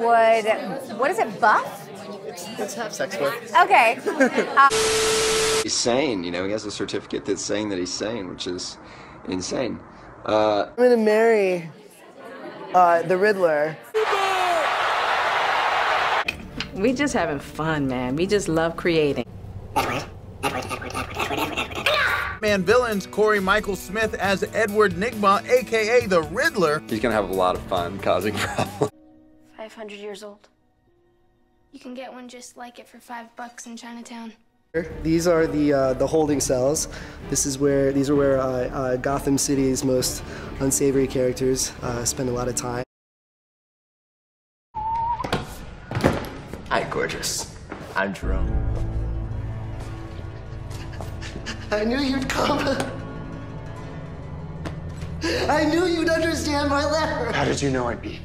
would, what is it, buff? Let's have sex with. Okay. Uh, He's sane, you know, he has a certificate that's saying that he's sane, which is insane. Uh, I'm gonna marry uh, the Riddler. We just having fun, man. We just love creating. Man villains Cory Michael Smith as Edward Nygma, aka the Riddler. he's gonna have a lot of fun causing problems. 500 years old. You can get one just like it for five bucks in Chinatown. These are the uh, the holding cells. This is where these are where uh, uh, Gotham City's most unsavory characters uh, spend a lot of time. Hi, gorgeous. I'm Jerome. I knew you'd come. I knew you'd understand my letter. How did you know I'd be?